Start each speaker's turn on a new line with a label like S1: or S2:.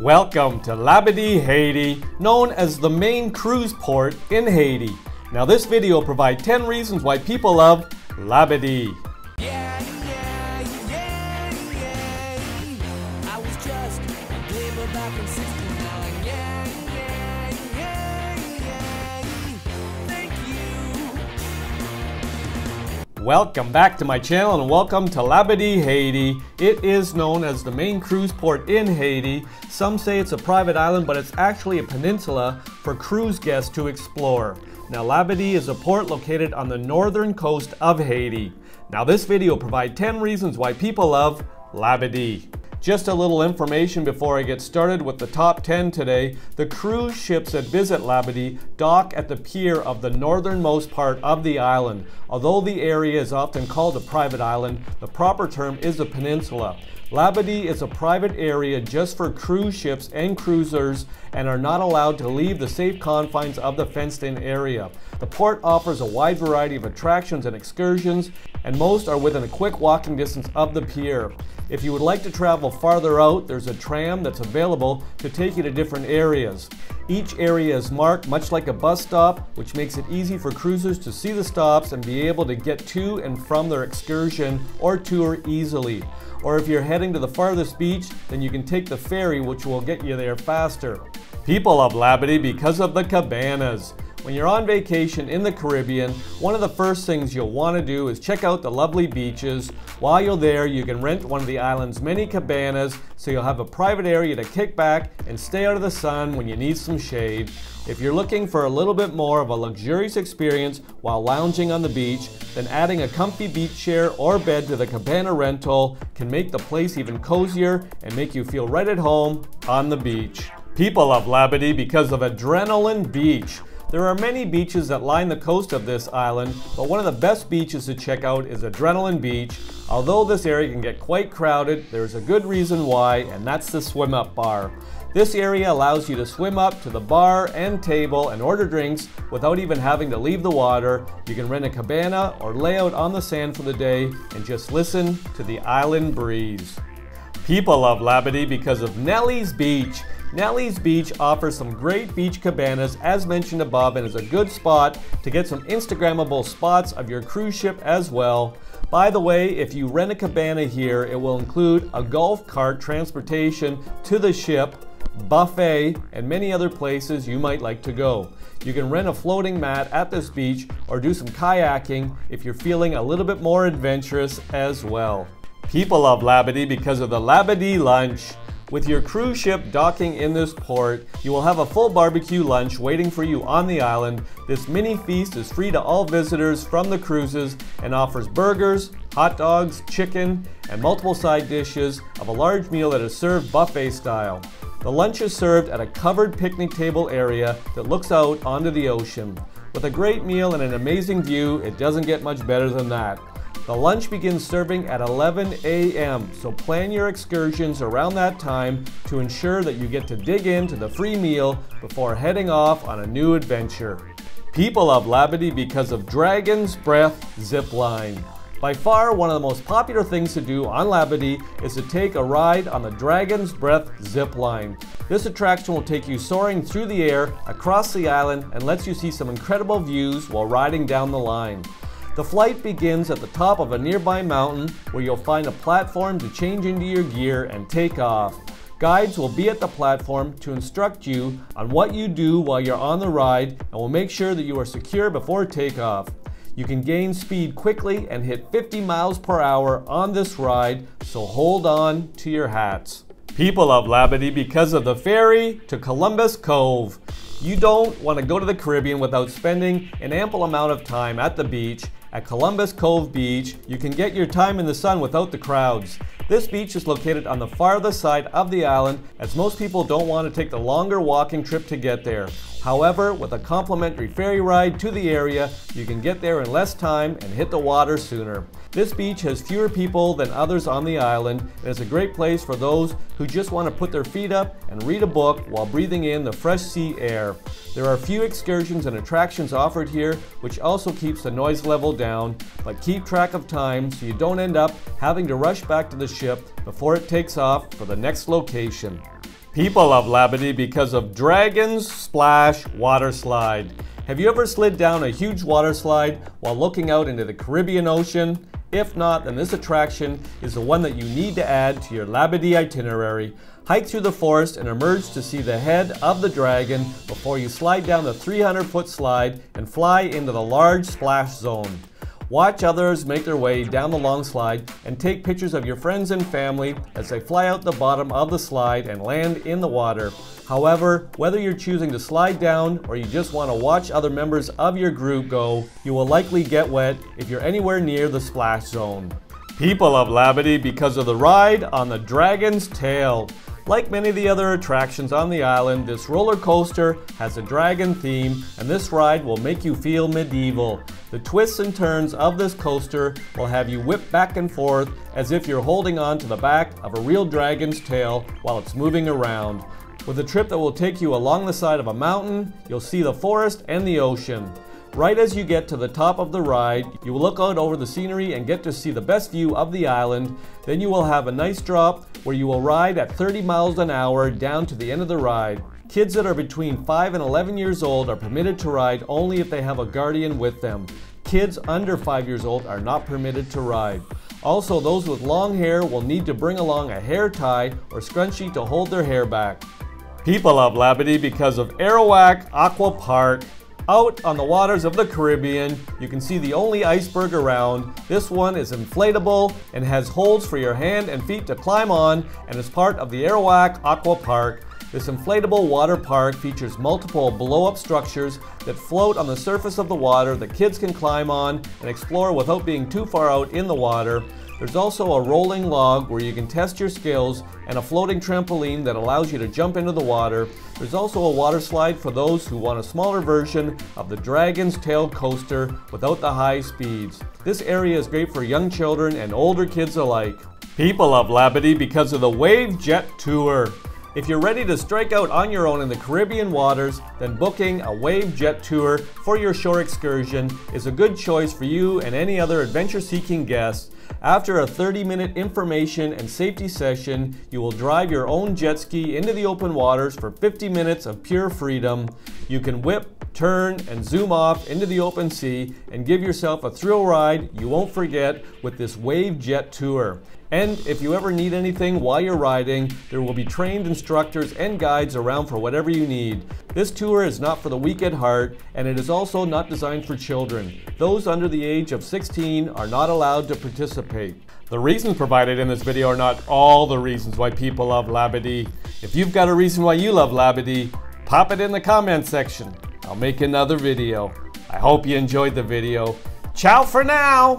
S1: Welcome to Labadee, Haiti, known as the main cruise port in Haiti. Now this video will provide 10 reasons why people love Labadee.
S2: Yeah,
S1: Welcome back to my channel and welcome to Labadee, Haiti. It is known as the main cruise port in Haiti. Some say it's a private island, but it's actually a peninsula for cruise guests to explore. Now Labadee is a port located on the northern coast of Haiti. Now this video will provide 10 reasons why people love Labadee. Just a little information before I get started with the top 10 today. The cruise ships that visit Labadee dock at the pier of the northernmost part of the island. Although the area is often called a private island, the proper term is a peninsula. Labadee is a private area just for cruise ships and cruisers and are not allowed to leave the safe confines of the fenced in area. The port offers a wide variety of attractions and excursions, and most are within a quick walking distance of the pier. If you would like to travel farther out, there's a tram that's available to take you to different areas. Each area is marked much like a bus stop, which makes it easy for cruisers to see the stops and be able to get to and from their excursion or tour easily. Or if you're heading to the farthest beach, then you can take the ferry, which will get you there faster. People love Labadee because of the cabanas. When you're on vacation in the Caribbean, one of the first things you'll want to do is check out the lovely beaches. While you're there, you can rent one of the island's many cabanas so you'll have a private area to kick back and stay out of the sun when you need some shade. If you're looking for a little bit more of a luxurious experience while lounging on the beach, then adding a comfy beach chair or bed to the cabana rental can make the place even cozier and make you feel right at home on the beach. People love Labadee because of Adrenaline Beach. There are many beaches that line the coast of this island, but one of the best beaches to check out is Adrenaline Beach. Although this area can get quite crowded, there's a good reason why, and that's the swim up bar. This area allows you to swim up to the bar and table and order drinks without even having to leave the water. You can rent a cabana or lay out on the sand for the day and just listen to the island breeze. People love Labadee because of Nellie's Beach. Nellie's Beach offers some great beach cabanas as mentioned above and is a good spot to get some Instagrammable spots of your cruise ship as well. By the way, if you rent a cabana here, it will include a golf cart transportation to the ship, buffet, and many other places you might like to go. You can rent a floating mat at this beach or do some kayaking if you're feeling a little bit more adventurous as well. People love Labadee because of the Labadee lunch. With your cruise ship docking in this port, you will have a full barbecue lunch waiting for you on the island. This mini feast is free to all visitors from the cruises and offers burgers, hot dogs, chicken, and multiple side dishes of a large meal that is served buffet style. The lunch is served at a covered picnic table area that looks out onto the ocean. With a great meal and an amazing view, it doesn't get much better than that. The lunch begins serving at 11 a.m., so plan your excursions around that time to ensure that you get to dig into the free meal before heading off on a new adventure. People love Labadee because of Dragon's Breath Zip Line. By far, one of the most popular things to do on Labadee is to take a ride on the Dragon's Breath zip line. This attraction will take you soaring through the air across the island and lets you see some incredible views while riding down the line. The flight begins at the top of a nearby mountain where you'll find a platform to change into your gear and take off. Guides will be at the platform to instruct you on what you do while you're on the ride and will make sure that you are secure before takeoff. You can gain speed quickly and hit 50 miles per hour on this ride, so hold on to your hats. People love Labadee because of the ferry to Columbus Cove. You don't want to go to the Caribbean without spending an ample amount of time at the beach. At Columbus Cove Beach, you can get your time in the sun without the crowds. This beach is located on the farthest side of the island as most people don't want to take the longer walking trip to get there. However, with a complimentary ferry ride to the area, you can get there in less time and hit the water sooner. This beach has fewer people than others on the island and is a great place for those who just want to put their feet up and read a book while breathing in the fresh sea air. There are few excursions and attractions offered here, which also keeps the noise level down, but keep track of time so you don't end up having to rush back to the ship before it takes off for the next location. People love Labadee because of Dragon's Splash Water Slide. Have you ever slid down a huge water slide while looking out into the Caribbean Ocean? If not, then this attraction is the one that you need to add to your Labadee itinerary. Hike through the forest and emerge to see the head of the dragon before you slide down the 300 foot slide and fly into the large splash zone. Watch others make their way down the long slide and take pictures of your friends and family as they fly out the bottom of the slide and land in the water. However, whether you're choosing to slide down or you just want to watch other members of your group go, you will likely get wet if you're anywhere near the splash zone. People love Labadee because of the ride on the Dragon's Tail. Like many of the other attractions on the island, this roller coaster has a dragon theme, and this ride will make you feel medieval. The twists and turns of this coaster will have you whip back and forth as if you're holding on to the back of a real dragon's tail while it's moving around. With a trip that will take you along the side of a mountain, you'll see the forest and the ocean. Right as you get to the top of the ride, you will look out over the scenery and get to see the best view of the island. Then you will have a nice drop where you will ride at 30 miles an hour down to the end of the ride. Kids that are between 5 and 11 years old are permitted to ride only if they have a guardian with them. Kids under 5 years old are not permitted to ride. Also, those with long hair will need to bring along a hair tie or scrunchie to hold their hair back. People love Labadee because of Arawak Aqua Park. Out on the waters of the Caribbean, you can see the only iceberg around. This one is inflatable and has holes for your hand and feet to climb on and is part of the Arawak Aqua Park. This inflatable water park features multiple blow-up structures that float on the surface of the water that kids can climb on and explore without being too far out in the water. There's also a rolling log where you can test your skills and a floating trampoline that allows you to jump into the water. There's also a water slide for those who want a smaller version of the Dragon's Tail coaster without the high speeds. This area is great for young children and older kids alike. People love Labadee because of the Wave Jet Tour. If you're ready to strike out on your own in the Caribbean waters, then booking a Wave Jet Tour for your shore excursion is a good choice for you and any other adventure seeking guests. After a 30 minute information and safety session, you will drive your own jet ski into the open waters for 50 minutes of pure freedom. You can whip, turn, and zoom off into the open sea and give yourself a thrill ride you won't forget with this Wave Jet Tour. And if you ever need anything while you're riding, there will be trained instructors and guides around for whatever you need. This tour is not for the weak at heart, and it is also not designed for children. Those under the age of 16 are not allowed to participate. The reasons provided in this video are not all the reasons why people love Labadee. If you've got a reason why you love Labadee, pop it in the comment section. I'll make another video. I hope you enjoyed the video. Ciao for now!